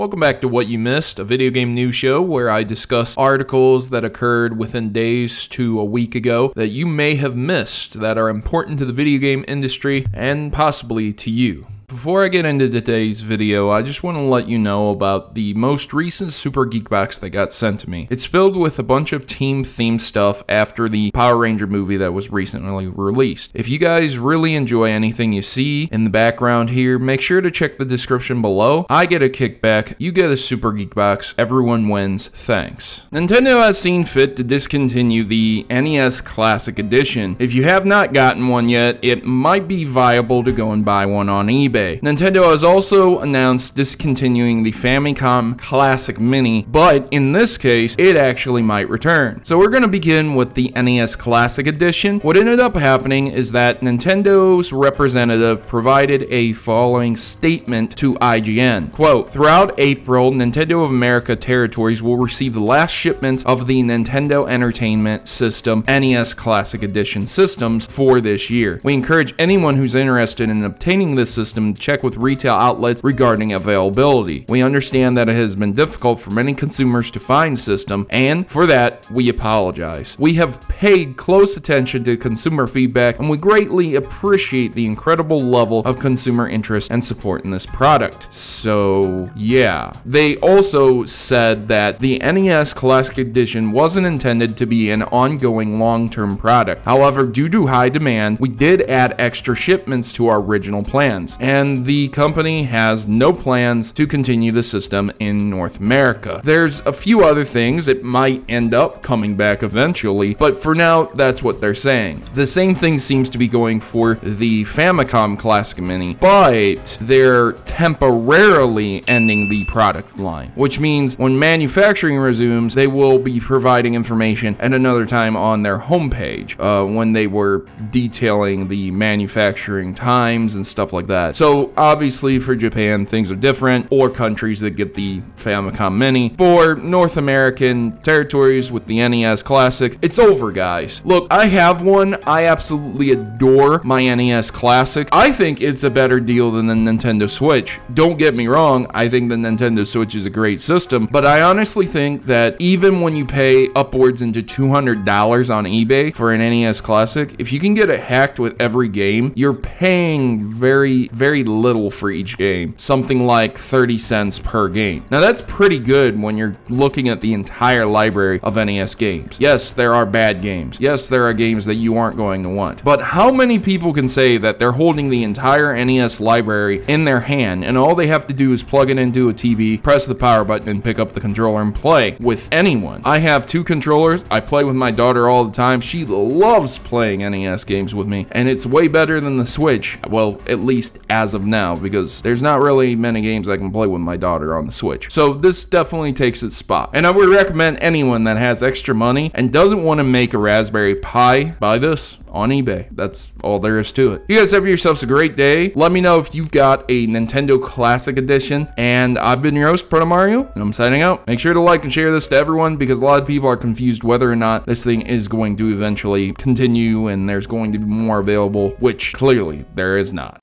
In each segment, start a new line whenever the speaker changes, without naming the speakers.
Welcome back to What You Missed, a video game news show where I discuss articles that occurred within days to a week ago that you may have missed that are important to the video game industry and possibly to you. Before I get into today's video, I just want to let you know about the most recent Super Geek Box that got sent to me. It's filled with a bunch of team themed stuff after the Power Ranger movie that was recently released. If you guys really enjoy anything you see in the background here, make sure to check the description below. I get a kickback, you get a Super Geek Box, everyone wins, thanks. Nintendo has seen fit to discontinue the NES Classic Edition. If you have not gotten one yet, it might be viable to go and buy one on eBay Nintendo has also announced discontinuing the Famicom Classic Mini, but in this case, it actually might return. So we're going to begin with the NES Classic Edition. What ended up happening is that Nintendo's representative provided a following statement to IGN. Quote, throughout April, Nintendo of America territories will receive the last shipments of the Nintendo Entertainment System NES Classic Edition systems for this year. We encourage anyone who's interested in obtaining this system check with retail outlets regarding availability. We understand that it has been difficult for many consumers to find system, and for that, we apologize. We have paid close attention to consumer feedback, and we greatly appreciate the incredible level of consumer interest and support in this product. So, yeah. They also said that the NES Classic Edition wasn't intended to be an ongoing long-term product. However, due to high demand, we did add extra shipments to our original plans. And and the company has no plans to continue the system in North America. There's a few other things it might end up coming back eventually, but for now, that's what they're saying. The same thing seems to be going for the Famicom Classic Mini, but they're temporarily ending the product line, which means when manufacturing resumes, they will be providing information at another time on their homepage uh, when they were detailing the manufacturing times and stuff like that. So obviously for Japan, things are different, or countries that get the Famicom Mini. For North American territories with the NES Classic, it's over, guys. Look, I have one. I absolutely adore my NES Classic. I think it's a better deal than the Nintendo Switch. Don't get me wrong, I think the Nintendo Switch is a great system, but I honestly think that even when you pay upwards into $200 on eBay for an NES Classic, if you can get it hacked with every game, you're paying very, very very little for each game, something like 30 cents per game. Now that's pretty good when you're looking at the entire library of NES games. Yes, there are bad games. Yes, there are games that you aren't going to want. But how many people can say that they're holding the entire NES library in their hand and all they have to do is plug it into a TV, press the power button and pick up the controller and play with anyone? I have two controllers. I play with my daughter all the time. She loves playing NES games with me and it's way better than the Switch. Well, at least as as of now because there's not really many games I can play with my daughter on the Switch. So this definitely takes its spot. And I would recommend anyone that has extra money and doesn't want to make a Raspberry Pi buy this on eBay. That's all there is to it. You guys have yourselves a great day. Let me know if you've got a Nintendo Classic Edition. And I've been your host, Proto Mario, and I'm signing out. Make sure to like and share this to everyone because a lot of people are confused whether or not this thing is going to eventually continue and there's going to be more available, which clearly there is not.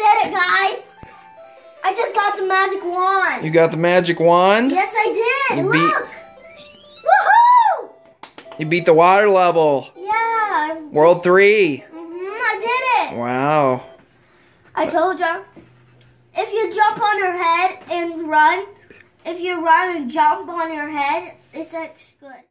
It, guys. I just got the magic wand.
You got the magic wand?
Yes, I did.
You
Look.
Woohoo! You beat the water level.
Yeah.
World 3.
Mm hmm I did
it. Wow.
I told you. If you jump on your head and run, if you run and jump on your head, it's actually good.